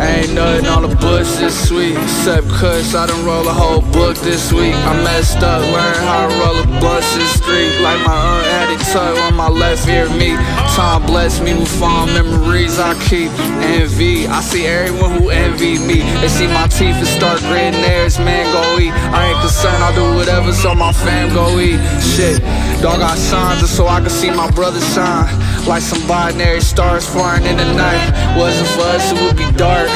Ain't nothing on the bush this sweet Except cuss, I done roll a whole book this week. I messed up, learned how to roll a this street Like my aunt had it tucked on my left ear me. Time bless me with fond memories I keep. Envy, I see everyone who envy me. They see my teeth and start gritting theirs, man go eat. I ain't concerned, I'll do whatever so my fam go eat. Shit, dog got signs just so I can see my brother shine. Like some binary stars flying in the night. Wasn't for us, it would be dark.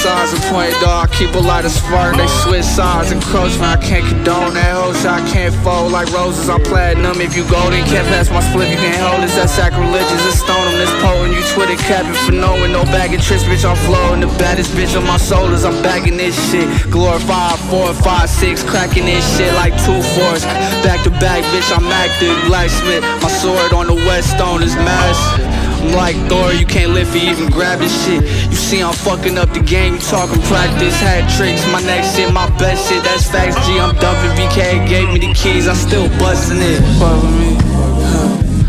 Signs and point, dog. Keep a light of spark. They switch sides and crush when I can't condone that whole shit. I can't fold like roses. I'm platinum. If you golden, can't pass my split. You can't hold this. That's sacrilegious. It's stone on this pole. And You Twitter capping for knowing. No bagging tricks, bitch. I'm flowing. The baddest bitch on my shoulders. I'm bagging this shit. Glorified four, five, six. Cracking this shit like two fours. Back to back, bitch. I'm active. Blacksmith. My sword on the west stone is massive. I'm like Thor, you can't lift it, even grab this shit. You see, I'm fucking up the game, you talking practice, had tricks. My next shit, my best shit, that's facts. G, I'm dumping BK, gave me the keys, I still busting it. Fuck with me.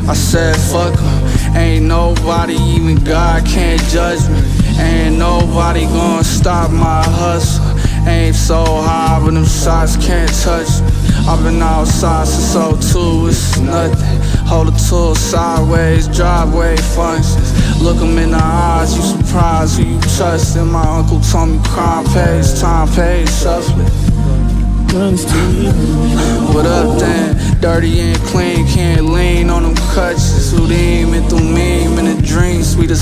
I said, fuck em. Ain't nobody, even God can't judge me. Ain't nobody gonna stop my hustle. Aim so high, but them shots can't touch me. I've been outside since 02, it's nothing. Hold a tool sideways, driveway functions. Look them in the eyes, you surprised who you trust. And my uncle told me crime pays, time pays, shuffling. What up then? Dirty and clean,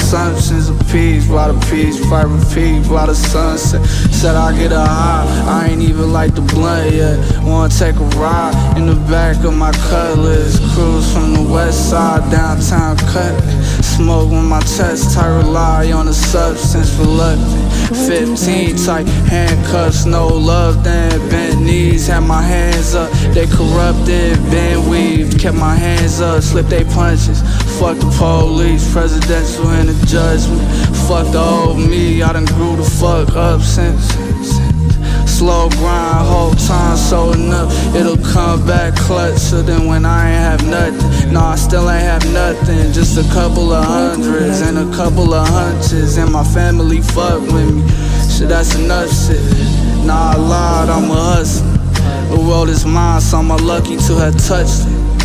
assumptions of peace, lot of peace, fight repeat, lot of sunset. Said I get a high, I ain't even like the blunt yet. Wanna take a ride in the back of my cutlass, cruise from the west side downtown cut. Smoke with my chest, tight rely on the substance reluctant. 15 tight handcuffs, no love, then bent knees. Had my hands up, they corrupted, been weaved. Kept my hands up, slipped they punches. Fuck the police, presidential and the judgment. Fuck the old me, I done grew the fuck up since. Slow grind, whole time so up. It'll come back clutch So then when I ain't have nothing No, I still ain't have nothing Just a couple of hundreds And a couple of hunches And my family fuck with me Shit, that's enough shit Nah, I lied, I'm a hustler The world is mine, so I'm lucky to have touched it